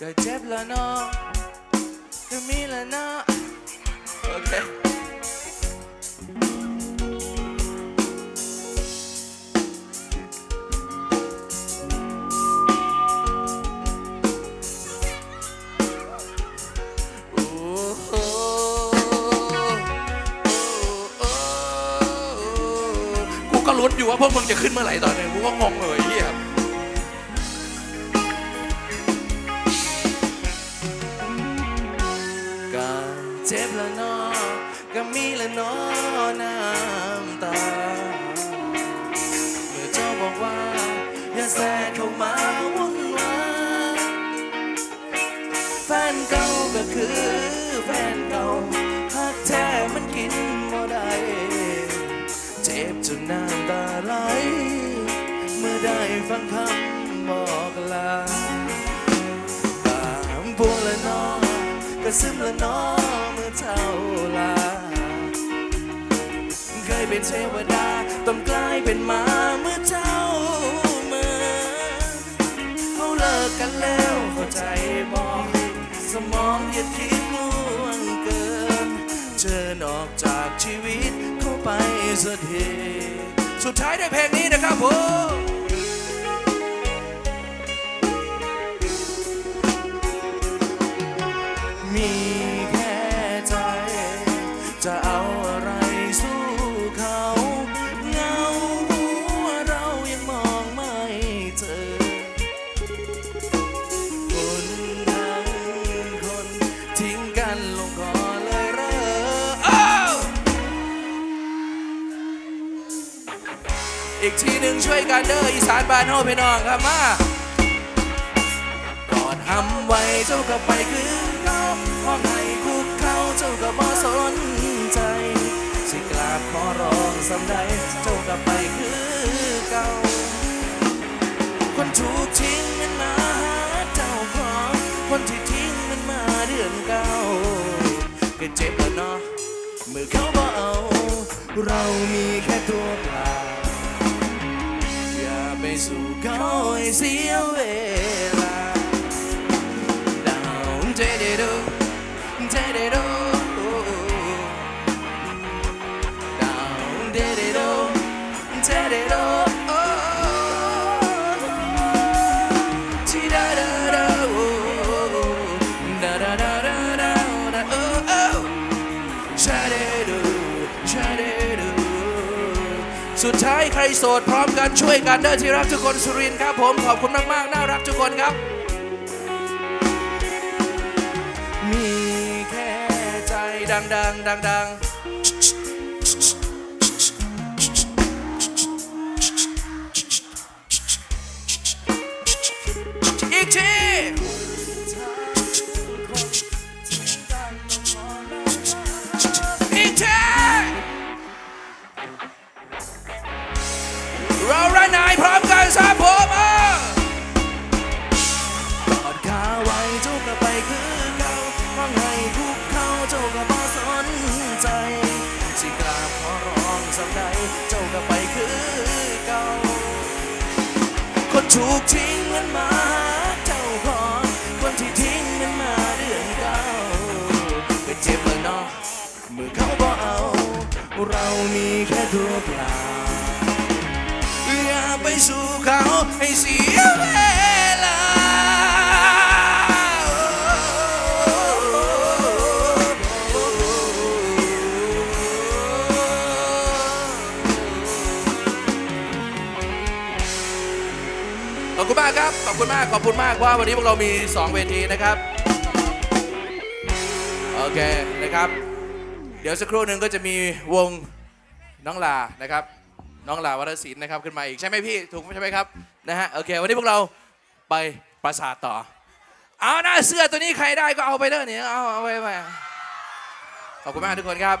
ก็เจ็บแล้วเนาะก็มีแล้วเนาะโอเคโอ้โหกูก็ลุ้นอยู่ว่าพวกมึงจะขึ้นเมื่อไหร่ตอนนี้กูก็งงเลยเฮีย เจ็บล้วเนาะก็มีล้วเนาะน้ำตา เมื่อเจ้าบอกว่า อย่าแทรกเข้ามาวุ่นวายแฟนเก่าก็คือแฟนเก่าหากแท้มันกินบ่ได้เจ็บจนน้ำตาไหลเมื่อได้ฟังคำบอกลาบามพวงละน้อ ก็ซึมละน้อเมื่อเท่าลา เคยเป็นเทวดาต้องกลายเป็นหมาเมื่อเจ้าเมื่อเขาเลิกกันแล้วเข้าใจบอกสมองอย่าคิดล่วงเกินเชิญออกจากชีวิตเข้าไปสักทีสุดท้ายด้วยเพลงนี้นะครับผม มีแค่ใจ จะเอาอะไรสู้เขา เงาหัวเรายังมองไม่เจอ คนทั้งคนทิ้งกันลงก่อนเลยเหรออ้าวอีกทีหนึ่งช่วยกันเด้ออีสานบ้านโฮพี่น้องครับมา กอดหำไว้เจ้าก็ไปคือเขาห้องให้คุกเขาเจ้าก็บ่สนใจ สิกราบขอร้องสำใดเจ้าก็ไปคือเก่าคนถูกทิ้งมันมาหาเจ้าของคนที่ทิ้งมันมาเดือนเก่าก็เจ็บแล้วเนาะเมื่อเขาบ่เอา เรามีแค่ตัวเปล่าอย่าไปสู่เขาให้เสียเวลา 되대로 되대로 다운 되대로 되대로สุดท้ายใครโสดพร้อมกันช่วยกันเด้อที่รักทุกคนสุรินทร์ครับผมขอบคุณมากๆน่ารักทุกคนครับ ใจดัง ถูกทิ้งมันมาหาเจ้าของคนที่ทิ้งมันมาเรื่องเก่าก็เจ็บแล้วเนาะเมื่อเขาบอกเอา เรามีแค่ตัวเปล่าอย่าไปสู่เขาให้เสียเว อบคุณมากครับ ขอบคุณมาก ขอบคุณมากว่าวันนี้พวกเรามี 2 เวทีนะครับ โอเคนะครับ เดี๋ยวสักครู่หนึ่งก็จะมีวงน้องลานะครับ น้องลาวรศิลป์นะครับขึ้นมาอีกใช่ไหมพี่ ถูกใช่ไหมครับ นะฮะ โอเค วันนี้พวกเราไปปราสาทต่อ เอาหน้าเสื้อตัวนี้ใครได้ก็เอาไปเด้อเนี่ยเอาเอาไปไปขอบคุณมากทุกคนครับ